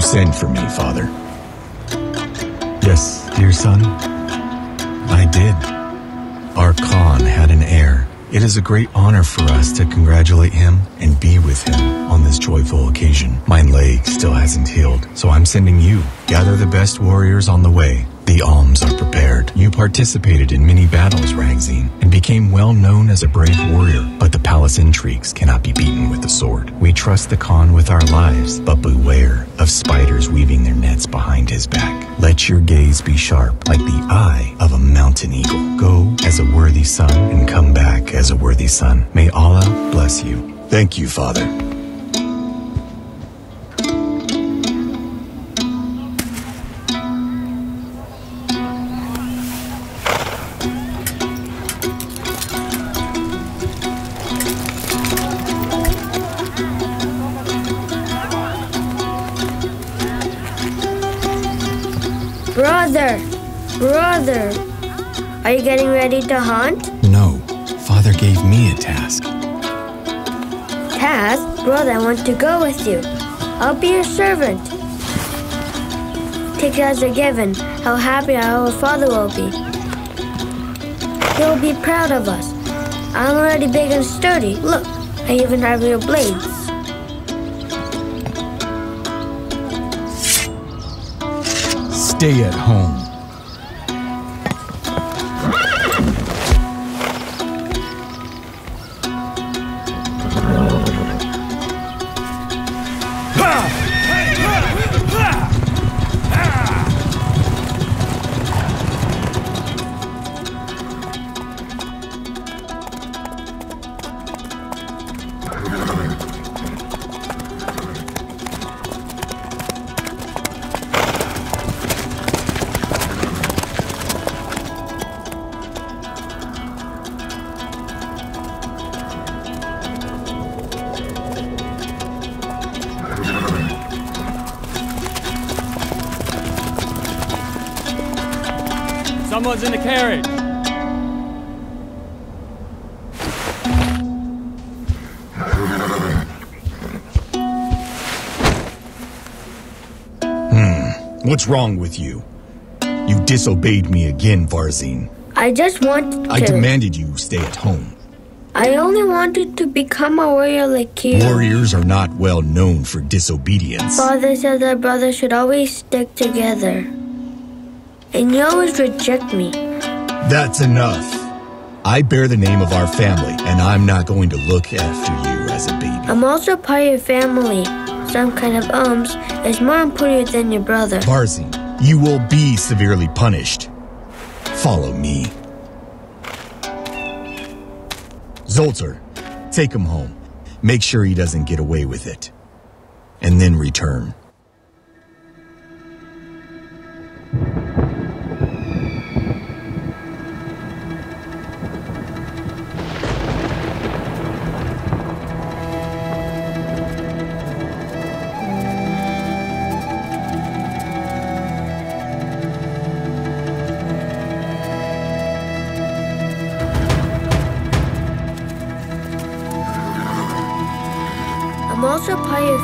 sent for me, Father. Yes, dear son. I did. Our Khan had an heir. It is a great honor for us to congratulate him and be with him on this joyful occasion. My leg still hasn't healed, so I'm sending you. Gather the best warriors on the way. The alms are prepared. You participated in many battles, Ragzine, and became well known as a brave warrior. But the palace intrigues cannot be beaten with the sword. We trust the Khan with our lives, but beware of spiders weaving their nets behind his back. Let your gaze be sharp, like the eye of a mountain eagle. Go as a worthy son and come back as a worthy son. May Allah bless you. Thank you, Father. Brother! Brother! Are you getting ready to hunt? No, Father gave me a task. Task? Brother, I want to go with you. I'll be your servant. Take it as a given how happy our father will be. He'll be proud of us. I'm already big and sturdy. Look, I even have your blades. Stay at home. Someone's in the carriage. Hmm, what's wrong with you? You disobeyed me again, Varzine. I just wanted to. I demanded you stay at home. I only wanted to become a warrior like you. Warriors are not well known for disobedience. Father said that brothers should always stick together. And you always reject me. That's enough. I bear the name of our family, and I'm not going to look after you as a baby. I'm also part of your family. Some kind of alms is more important than your brother. Varzine, you will be severely punished. Follow me. Zultar, take him home. Make sure he doesn't get away with it. And then return.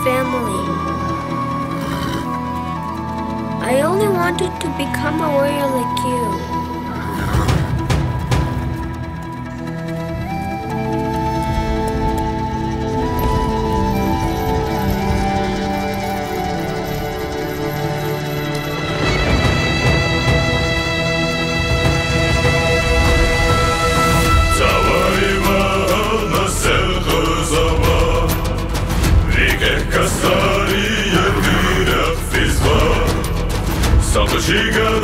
Family. I only wanted to become a warrior like you. Santoshigada suwa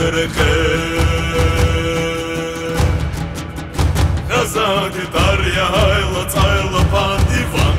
ზერკე გაზადი დარია ჰაილა წაილა პანდივა